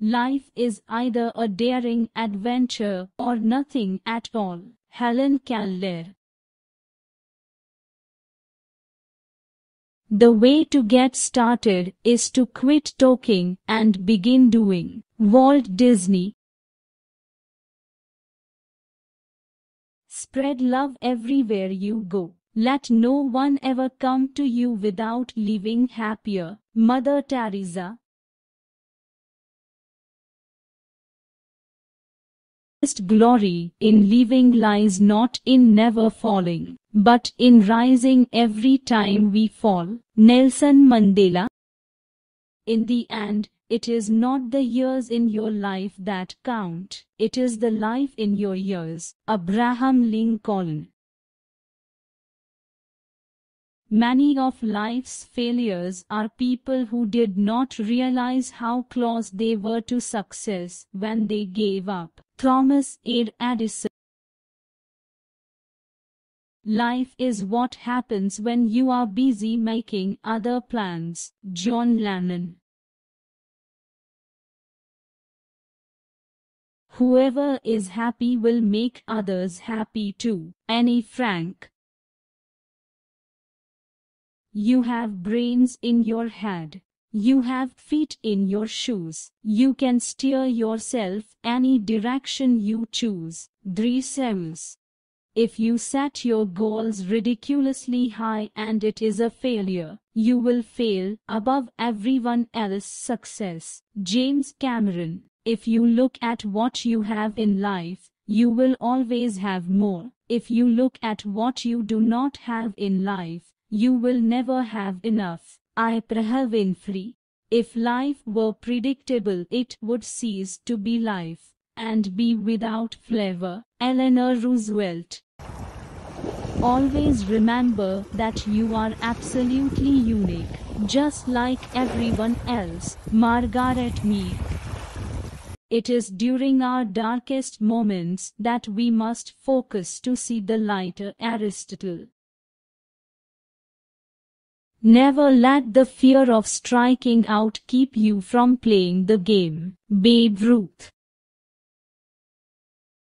Life is either a daring adventure or nothing at all. Helen Keller The way to get started is to quit talking and begin doing. Walt Disney Spread love everywhere you go. Let no one ever come to you without leaving happier. Mother Teresa glory in living lies not in never falling, but in rising every time we fall. Nelson Mandela In the end, it is not the years in your life that count, it is the life in your years. Abraham Lincoln Many of life's failures are people who did not realize how close they were to success when they gave up. Thomas A. Edison Life is what happens when you are busy making other plans. John Lennon Whoever is happy will make others happy too. Anne Frank you have brains in your head. You have feet in your shoes. You can steer yourself any direction you choose. Dries If you set your goals ridiculously high and it is a failure, you will fail above everyone else's success. James Cameron If you look at what you have in life, you will always have more. If you look at what you do not have in life, you will never have enough. Oprah Winfrey. If life were predictable, it would cease to be life and be without flavor. Eleanor Roosevelt. Always remember that you are absolutely unique, just like everyone else. Margaret Mead. It is during our darkest moments that we must focus to see the lighter Aristotle. Never let the fear of striking out keep you from playing the game. Babe Ruth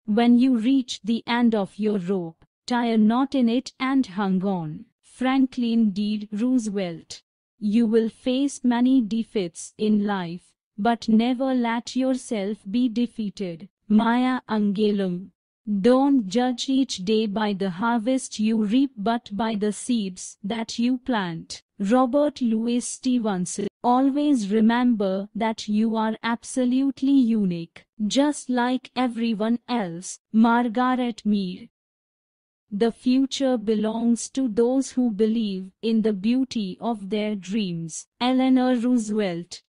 When you reach the end of your rope, tie a knot in it and hang on. Franklin D. Roosevelt You will face many defeats in life, but never let yourself be defeated. Maya Angelou don't judge each day by the harvest you reap but by the seeds that you plant. Robert Louis Stevenson Always remember that you are absolutely unique, just like everyone else. Margaret Mead The future belongs to those who believe in the beauty of their dreams. Eleanor Roosevelt